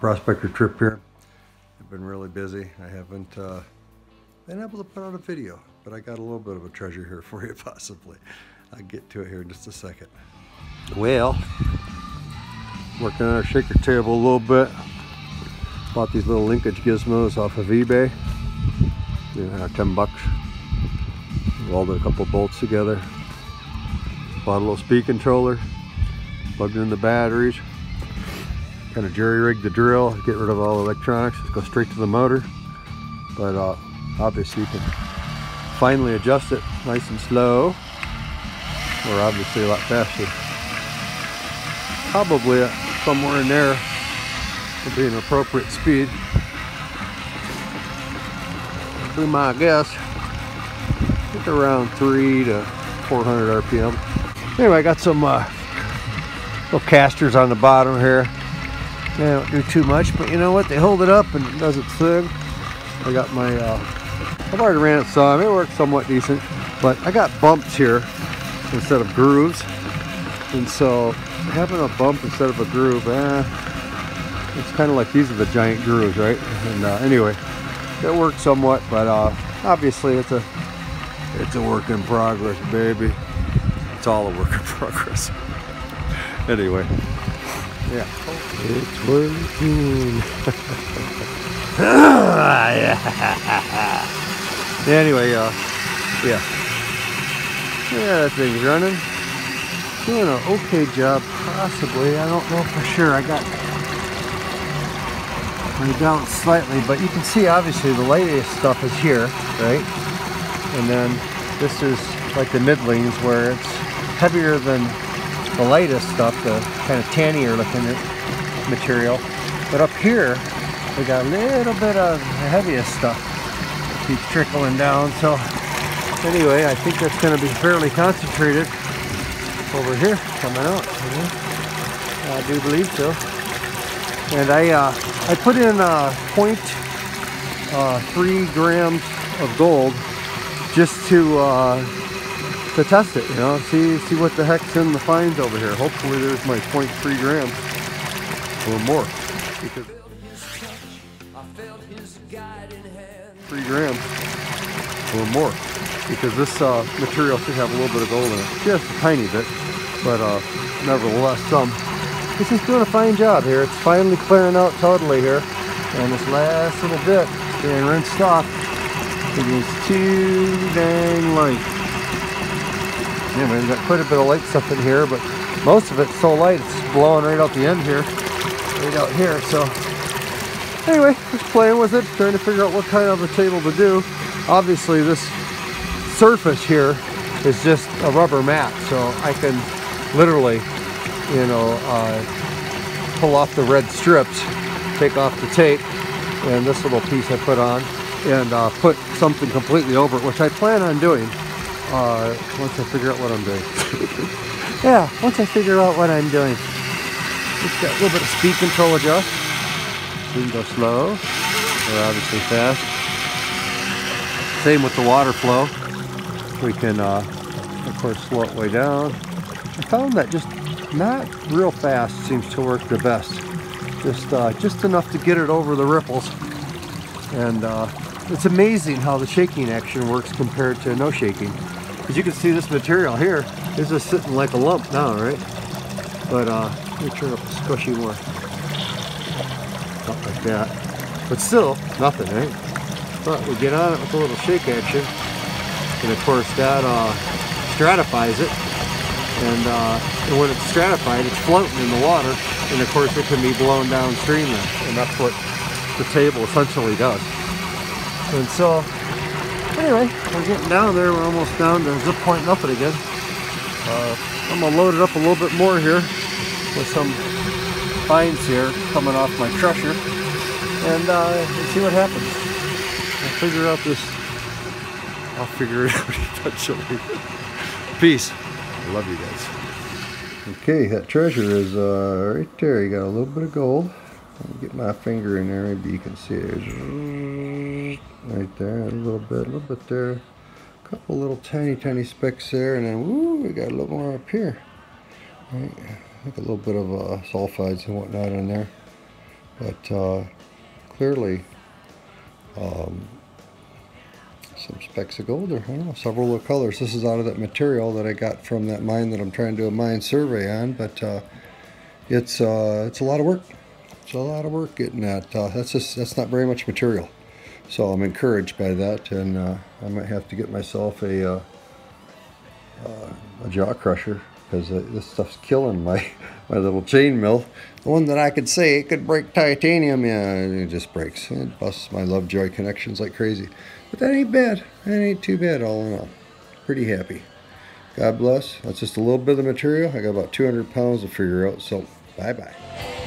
prospector Tripp here. I've been really busy. I haven't uh, been able to put out a video, but I got a little bit of a treasure here for you possibly. I'll get to it here in just a second. Well, working on our shaker table a little bit. Bought these little linkage gizmos off of eBay. Know, 10 bucks. Welded a couple bolts together. Bought a little speed controller. Plugged in the batteries. Kind of jerry rigged the drill, get rid of all the electronics, Let's go straight to the motor. But uh, obviously you can finally adjust it nice and slow. Or obviously a lot faster. Probably somewhere in there would be an appropriate speed. Be my guess. Around three to 400 RPM. Anyway, I got some uh, little casters on the bottom here. They don't do too much, but you know what? They hold it up and it does its thing. I got my, uh, I've already ran it some. It works somewhat decent, but I got bumps here instead of grooves. And so having a bump instead of a groove, eh, it's kind of like these are the giant grooves, right? And uh, anyway, it works somewhat, but uh, obviously it's a it's a work in progress, baby. It's all a work in progress. anyway, yeah, it's working. anyway, uh, yeah, yeah, that thing's running. Doing an okay job, possibly. I don't know for sure. I got my down slightly, but you can see obviously the lightest stuff is here, right? And then this is like the middlings where it's heavier than the lightest stuff, the kind of tannier looking material. But up here, we got a little bit of the heaviest stuff. Keeps trickling down. So anyway, I think that's going to be fairly concentrated over here coming out. I do believe so. And I uh, I put in uh, point uh, three grams of gold just to uh, to test it. You know, see see what the heck's in the fines over here. Hopefully, there's my 0.3 grams or more. Because three grams or more because this uh, material should have a little bit of gold in it. Just a tiny bit, but uh, nevertheless some. This is doing a fine job here. It's finally clearing out totally here. And this last little bit being rinsed off. It is too dang light. Anyway, we've got quite a bit of light stuff in here, but most of it's so light it's blowing right out the end here. Right out here, so anyway, just playing with it, trying to figure out what kind of a table to do. Obviously this surface here is just a rubber mat, so I can literally, you know, uh, pull off the red strips, take off the tape, and this little piece I put on, and uh, put something completely over it, which I plan on doing uh, once I figure out what I'm doing. yeah, once I figure out what I'm doing. Just got a little bit of speed control adjust. We can go slow, or obviously fast. Same with the water flow we can, uh, of course, slow it way down. I found that just not real fast seems to work the best. Just, uh, just enough to get it over the ripples. And uh, it's amazing how the shaking action works compared to no shaking. As you can see, this material here is just sitting like a lump now, right? But uh, let me turn up the squishy more. Not like that. But still, nothing, right? But we get on it with a little shake action and of course that uh, stratifies it and, uh, and, when it's stratified it's floating in the water and of course it can be blown downstream and that's what the table essentially does and so anyway we're getting down there we're almost down to zip point nothing again uh, I'm gonna load it up a little bit more here with some fines here coming off my crusher and, uh, see what happens I'll figure out this I'll figure it out eventually. Peace. I love you guys. Okay, that treasure is uh, right there. You got a little bit of gold. Let me get my finger in there. Maybe you can see it. Right there, a little bit, a little bit there. A couple little tiny, tiny specks there. And then, woo, we got a little more up here. Right. Think a little bit of uh, sulfides and whatnot in there. but uh, clearly um, some specks of gold or I don't know, several of colors. This is out of that material that I got from that mine that I'm trying to do a mine survey on, but uh, it's uh, it's a lot of work. It's a lot of work getting that. Uh, that's just that's not very much material, so I'm encouraged by that, and uh, I might have to get myself a uh, uh, a jaw crusher because this stuff's killing my my little chain mill. The one that I could say it could break titanium, yeah, it just breaks. It busts my Lovejoy connections like crazy. But that ain't bad. That ain't too bad all in all. Pretty happy. God bless. That's just a little bit of material. I got about 200 pounds to figure out, so bye-bye.